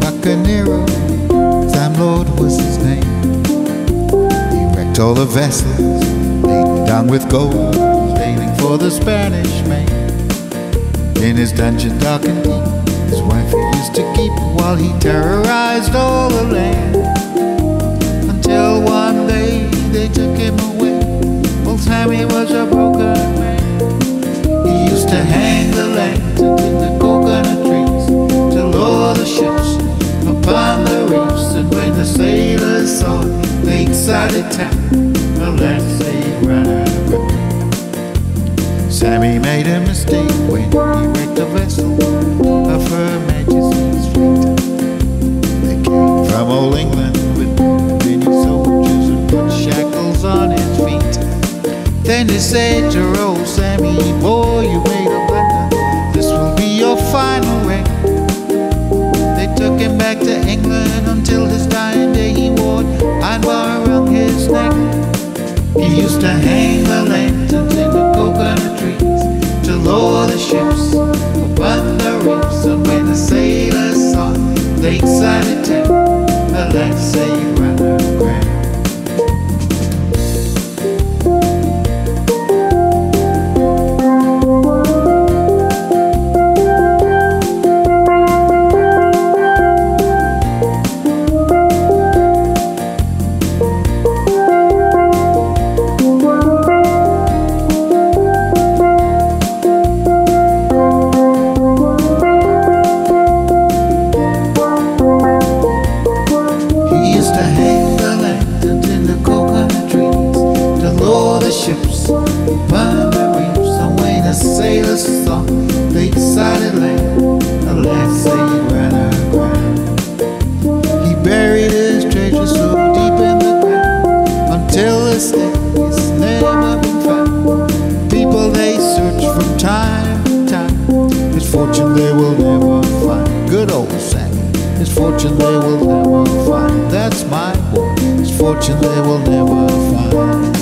Buccaneero, Sam Lord was his name. He wrecked all the vessels, laden down with gold, sailing for the Spanish main. In his dungeon dark and deep, his wife he used to keep while he terrorized all the land. Until one day they took him away. Old Sammy was a broken man. He used to hang they excited town. They ran out of. Sammy made a mistake when he wrecked a vessel of Her Majesty's fleet. They came from old England with many soldiers and put shackles on his feet. Then they said to old Sammy, boy, you made a blunder. This will be your final wreck. They took him back to England He used to hang the lanterns in the coconut trees to lower the ships upon the reefs. And when the sailors saw the excited town, alas, they ran aground. Ships upon the reefs. And when the sailors saw the excited land, alas, they ran aground. He buried his treasure so deep in the ground until this day it's never been found. People they search from time to time. His fortune they will never find. Good old Sammy. His fortune they will never find. That's my boy. His fortune they will never find.